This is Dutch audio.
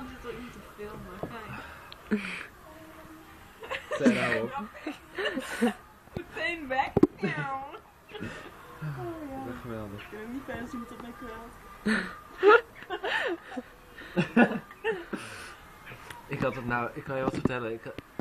man zit er niet te filmen, kijk. Zet nou op. Meteen weg. Ja. Oh, ja. Dat geweldig. Ik kan hem niet verder zien tot mijn kwaad. ik had het nou, ik kan je wat vertellen. Ik,